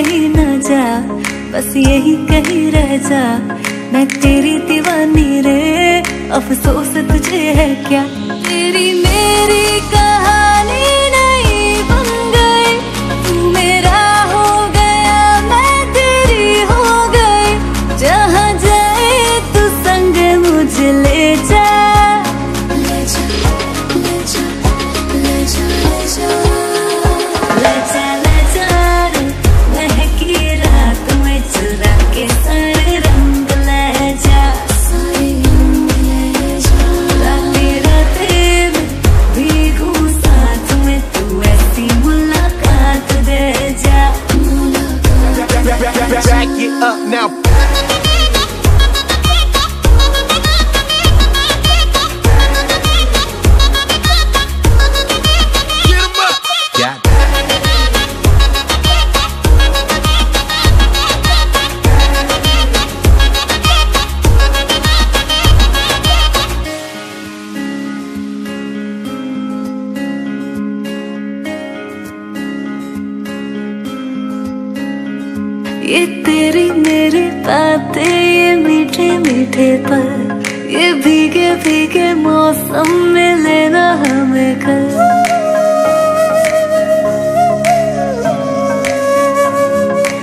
कहीं ना जा, बस यही कहीं रह जा। मैं तेरी दीवानी रे, अफसोस तुझे है क्या? ये तेरी मेरी बातें, ये मीठे मीठे पर ये भीगे भीगे मौसम में लेना हमें कल।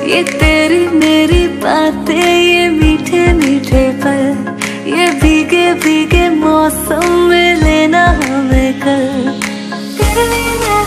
ये तेरी मेरी बातें, ये मीठे मीठे पल, ये भीगे भीगे मौसम में लेना हमें लिए